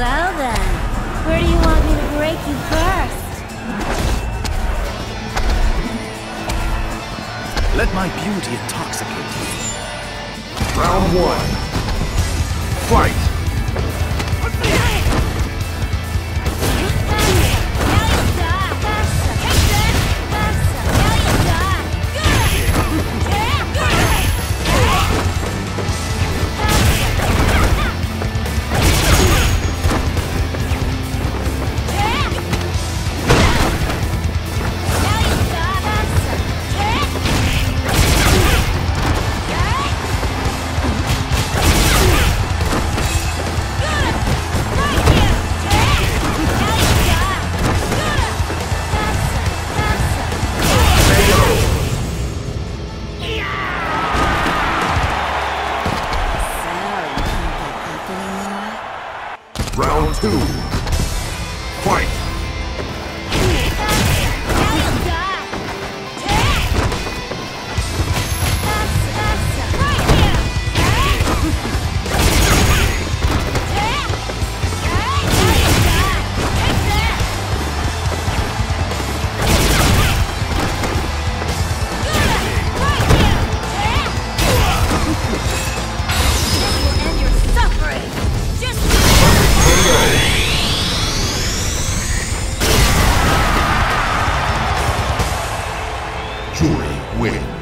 Well then, where do you want me to break you first? Let my beauty intoxicate you. Round one. Fight! Two. Fight! Juri wins.